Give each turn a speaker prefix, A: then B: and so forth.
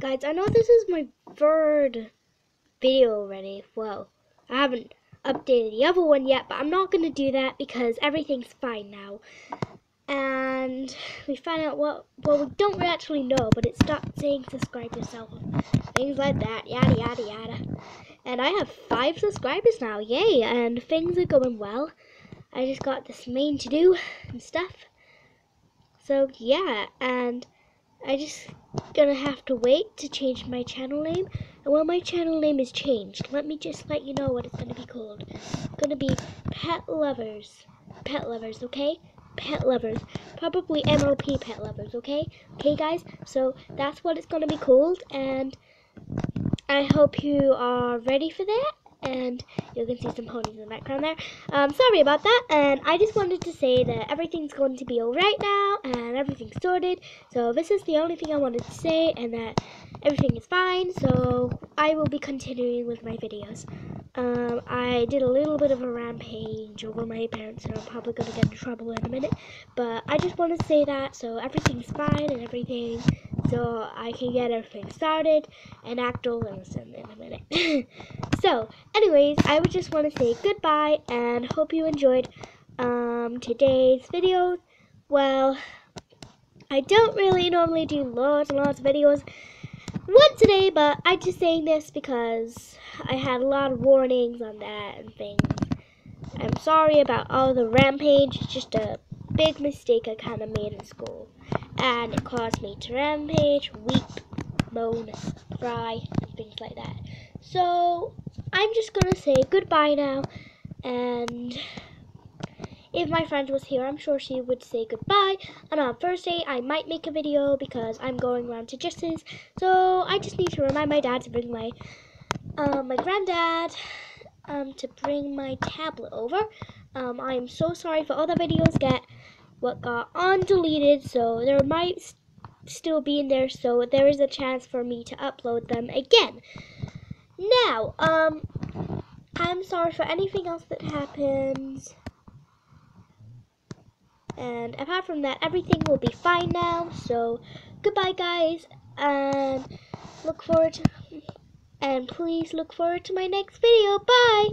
A: Guys, I know this is my third video already. Well, I haven't updated the other one yet, but I'm not going to do that because everything's fine now. And we find out what, well, we don't actually know, but it stopped saying subscribe yourself. Things like that, yada, yada, yada. And I have five subscribers now, yay, and things are going well. I just got this main to do and stuff. So, yeah, and I just gonna have to wait to change my channel name. And when my channel name is changed, let me just let you know what it's gonna be called. It's gonna be Pet Lovers. Pet Lovers, okay? Pet Lovers. Probably MLP Pet Lovers, okay? Okay, guys? So that's what it's gonna be called, and I hope you are ready for that and you can see some ponies in the background there. Um, sorry about that, and I just wanted to say that everything's going to be alright now, and everything's sorted, so this is the only thing I wanted to say, and that everything is fine, so I will be continuing with my videos. Um, I did a little bit of a rampage over my parents, and I'm probably going to get in trouble in a minute, but I just want to say that, so everything's fine, and everything so I can get everything started and act all innocent in a minute. so, anyways, I would just want to say goodbye and hope you enjoyed um, today's video. Well, I don't really normally do lots and lots of videos once a day, but I'm just saying this because I had a lot of warnings on that and things. I'm sorry about all the rampage. It's just a big mistake I kind of made in school. And it caused me to rampage, weep, moan, cry, and things like that. So, I'm just to say goodbye now. And if my friend was here, I'm sure she would say goodbye. And on Thursday, I might make a video because I'm going around to Jess's. So, I just need to remind my dad to bring my, uh, my granddad um, to bring my tablet over. Um, I'm so sorry for all the videos get what got undeleted, so there might st still be in there, so there is a chance for me to upload them again. Now, um, I'm sorry for anything else that happens. And apart from that, everything will be fine now. So, goodbye, guys. And look forward to, and please look forward to my next video. Bye.